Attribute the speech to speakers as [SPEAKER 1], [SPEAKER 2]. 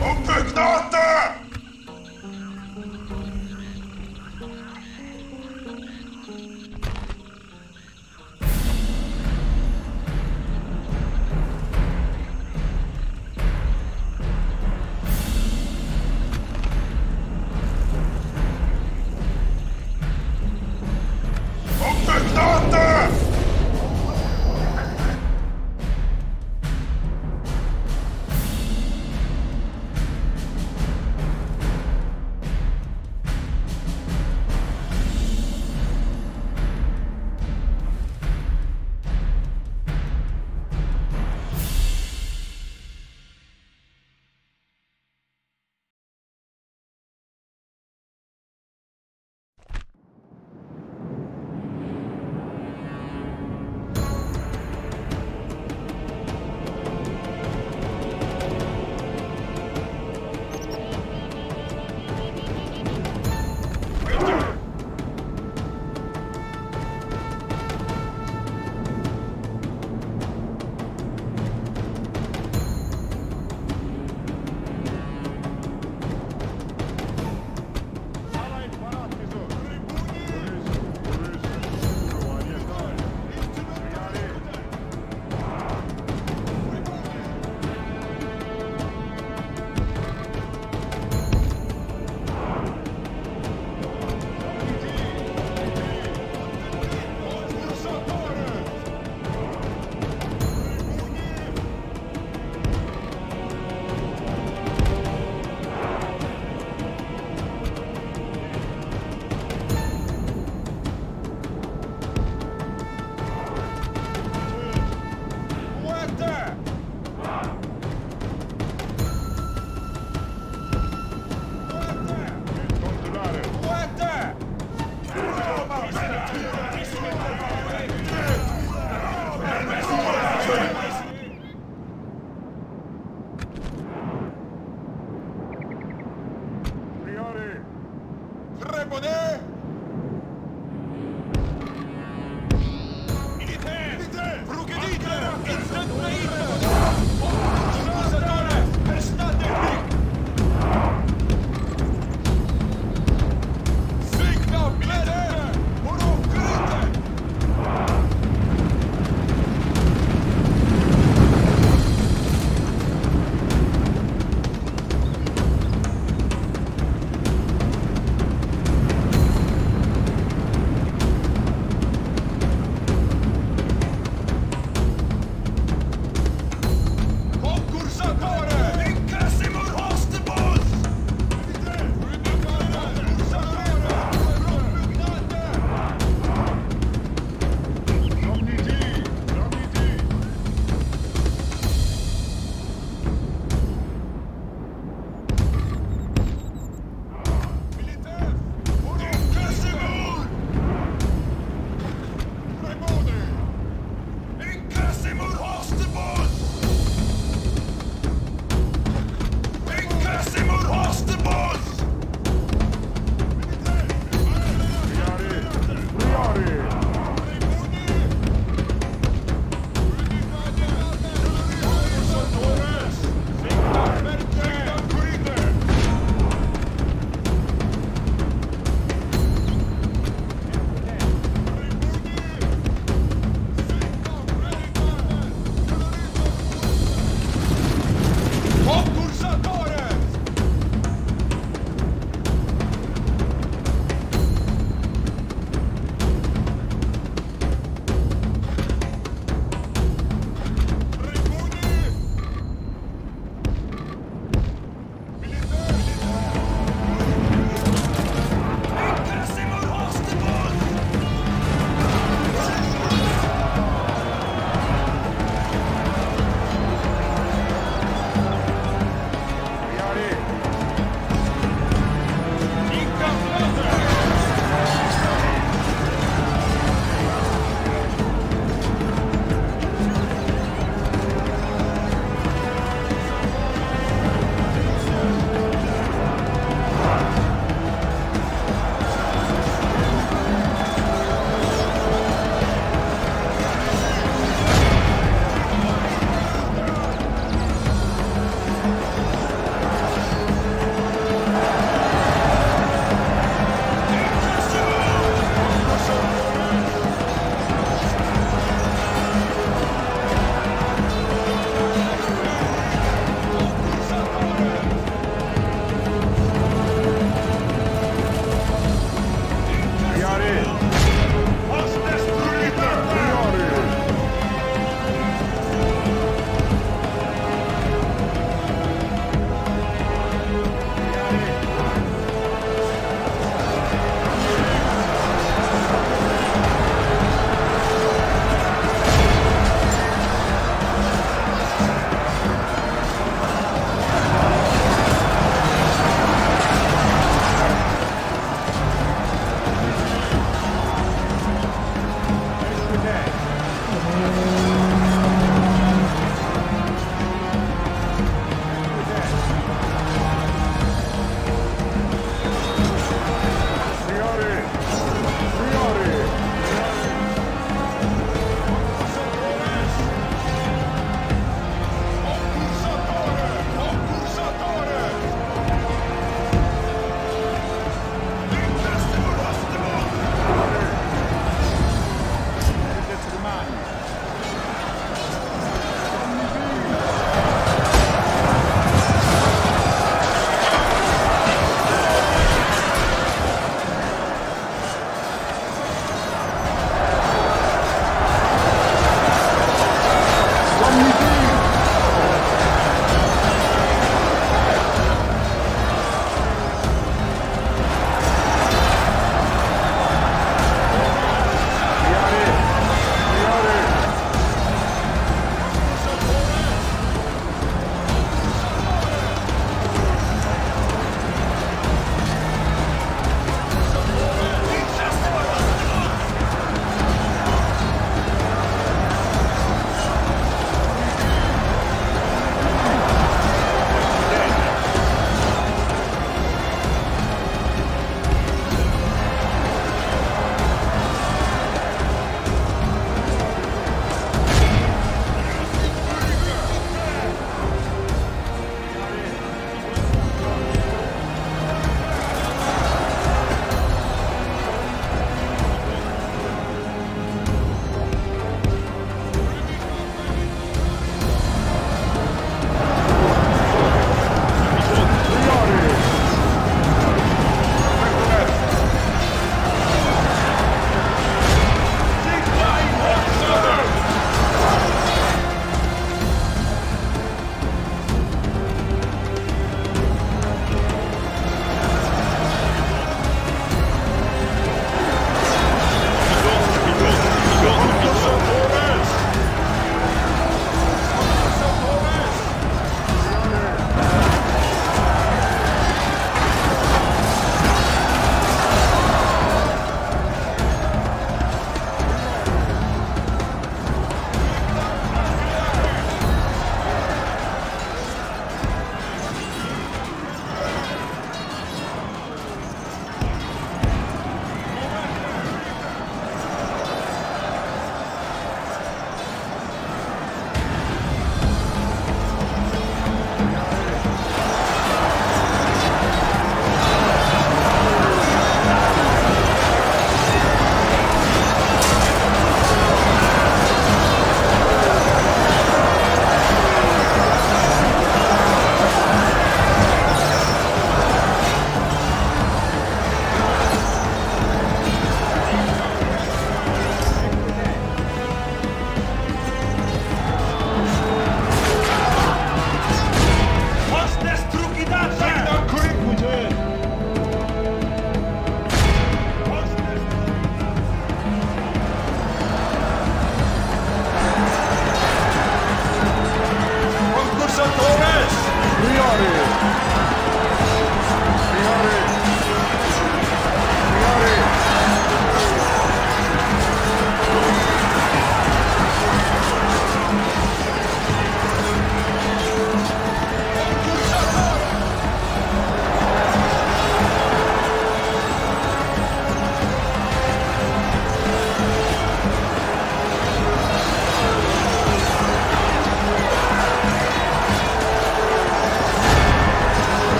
[SPEAKER 1] Umbegnade! Umbegnade!